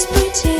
whisper to